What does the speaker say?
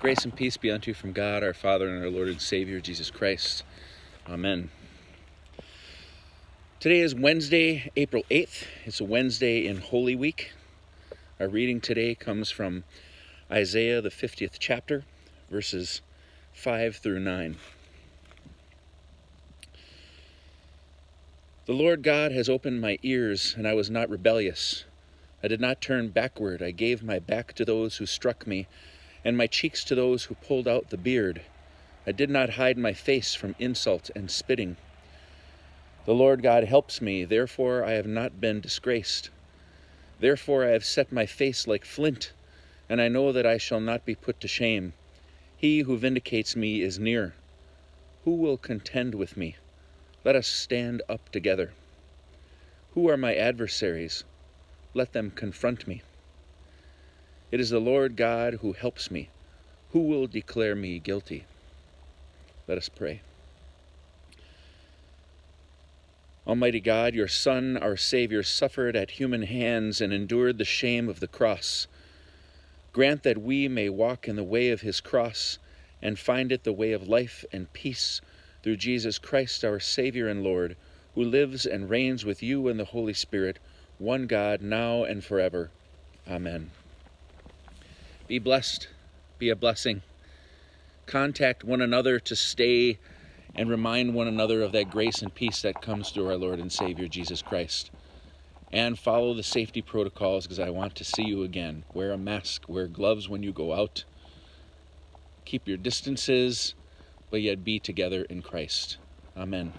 Grace and peace be unto you from God, our Father, and our Lord and Savior, Jesus Christ. Amen. Today is Wednesday, April 8th. It's a Wednesday in Holy Week. Our reading today comes from Isaiah, the 50th chapter, verses 5 through 9. The Lord God has opened my ears, and I was not rebellious. I did not turn backward. I gave my back to those who struck me and my cheeks to those who pulled out the beard. I did not hide my face from insult and spitting. The Lord God helps me, therefore I have not been disgraced. Therefore I have set my face like flint, and I know that I shall not be put to shame. He who vindicates me is near. Who will contend with me? Let us stand up together. Who are my adversaries? Let them confront me. It is the Lord God who helps me. Who will declare me guilty? Let us pray. Almighty God, your Son, our Savior, suffered at human hands and endured the shame of the cross. Grant that we may walk in the way of his cross and find it the way of life and peace through Jesus Christ, our Savior and Lord, who lives and reigns with you and the Holy Spirit, one God, now and forever. Amen. Be blessed. Be a blessing. Contact one another to stay and remind one another of that grace and peace that comes through our Lord and Savior Jesus Christ. And follow the safety protocols because I want to see you again. Wear a mask, wear gloves when you go out. Keep your distances, but yet be together in Christ. Amen.